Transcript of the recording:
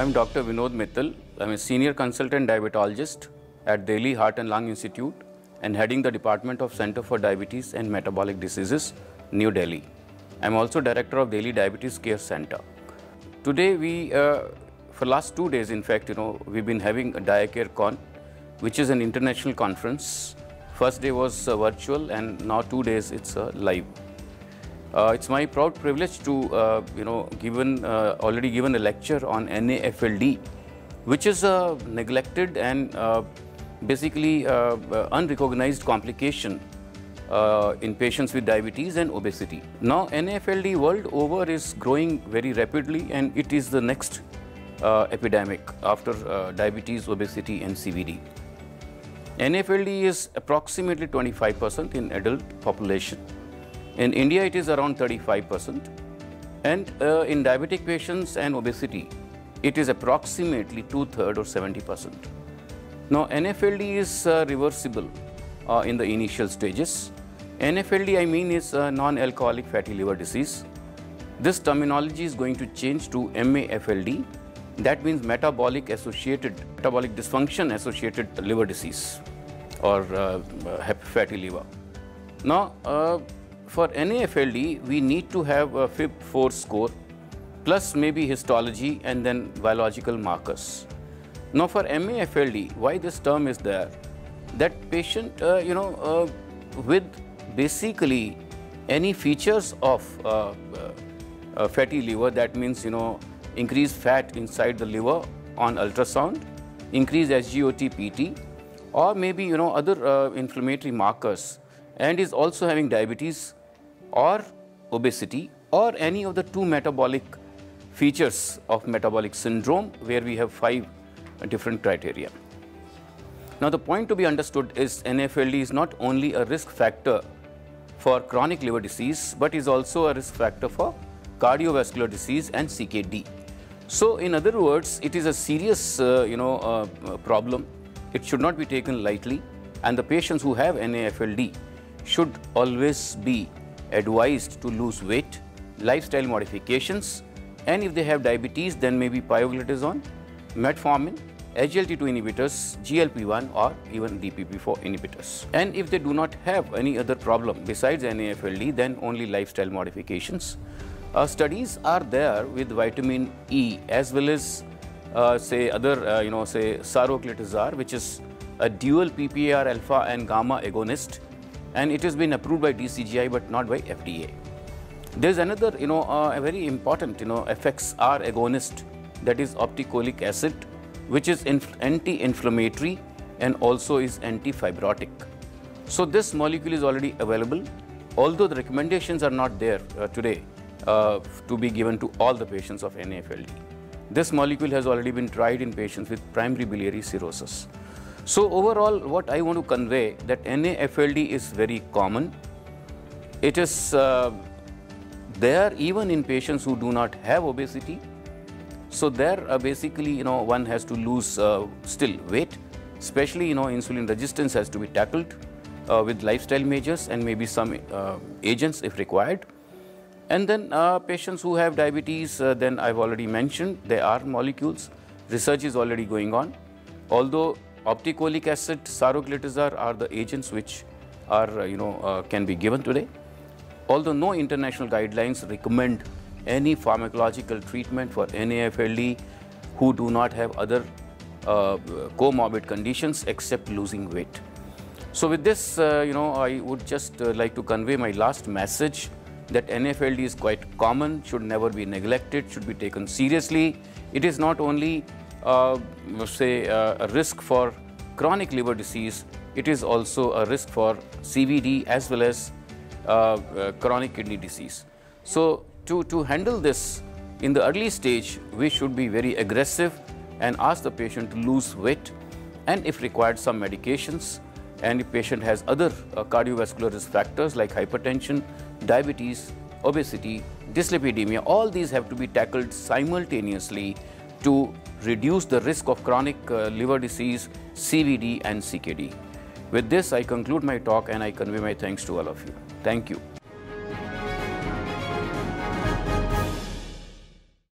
I'm Dr. Vinod Mittal. I'm a senior consultant diabetologist at Delhi Heart and Lung Institute and heading the Department of Center for Diabetes and Metabolic Diseases, New Delhi. I'm also director of Delhi Diabetes Care Center. Today we, uh, for last two days, in fact, you know, we've been having a DiaCare Con, which is an international conference. First day was uh, virtual, and now two days it's uh, live. Uh, it's my proud privilege to, uh, you know, given uh, already given a lecture on NAFLD, which is a neglected and uh, basically uh, uh, unrecognized complication uh, in patients with diabetes and obesity. Now, NAFLD world over is growing very rapidly, and it is the next uh, epidemic after uh, diabetes, obesity, and CVD. NAFLD is approximately 25% in adult population. In India, it is around 35%. And uh, in diabetic patients and obesity, it is approximately two-thirds or 70%. Now, NAFLD is uh, reversible uh, in the initial stages. NAFLD, I mean, is uh, non-alcoholic fatty liver disease. This terminology is going to change to MAFLD. That means metabolic associated, metabolic dysfunction associated liver disease or uh, fatty liver. Now, uh, for NAFLD, we need to have a FIB4 score plus maybe histology and then biological markers. Now for MAFLD, why this term is there? That patient, uh, you know, uh, with basically any features of uh, uh fatty liver, that means, you know, increased fat inside the liver on ultrasound, increased SGOT-PT, or maybe, you know, other uh, inflammatory markers, and is also having diabetes or obesity or any of the two metabolic features of metabolic syndrome where we have five different criteria. Now the point to be understood is NAFLD is not only a risk factor for chronic liver disease but is also a risk factor for cardiovascular disease and CKD. So in other words, it is a serious uh, you know, uh, problem. It should not be taken lightly and the patients who have NAFLD should always be advised to lose weight, lifestyle modifications, and if they have diabetes, then maybe pioglitazone, metformin, SGLT2 inhibitors, GLP-1 or even DPP-4 inhibitors. And if they do not have any other problem besides NAFLD, then only lifestyle modifications. Uh, studies are there with vitamin E as well as uh, say other, uh, you know, say saroglitazar, which is a dual PPAR alpha and gamma agonist and it has been approved by DCGI but not by FDA. There is another, you know, uh, a very important, you know, FXR agonist that is obeticholic acid, which is anti-inflammatory and also is anti-fibrotic. So this molecule is already available, although the recommendations are not there uh, today uh, to be given to all the patients of NAFLD. This molecule has already been tried in patients with primary biliary cirrhosis. So overall, what I want to convey that NAFLD is very common. It is uh, there even in patients who do not have obesity. So there, uh, basically, you know, one has to lose uh, still weight, especially, you know, insulin resistance has to be tackled uh, with lifestyle measures and maybe some uh, agents if required. And then uh, patients who have diabetes, then I've already mentioned, there are molecules. Research is already going on. Although Obeticholic acid, saroglitazar are the agents which are, uh, you know, uh, can be given today. Although no international guidelines recommend any pharmacological treatment for NAFLD who do not have other uh, comorbid conditions except losing weight. So with this, uh, you know, I would just uh, like to convey my last message that NAFLD is quite common, should never be neglected, should be taken seriously. It is not only say uh, a risk for chronic liver disease, it is also a risk for CVD as well as uh, chronic kidney disease. So to, to handle this in the early stage, we should be very aggressive and ask the patient to lose weight. And if required some medications. And if patient has other uh, cardiovascular risk factors like hypertension, diabetes, obesity, dyslipidemia, all these have to be tackled simultaneously to reduce the risk of chronic uh, liver disease, CVD and CKD. With this, I conclude my talk and I convey my thanks to all of you. Thank you.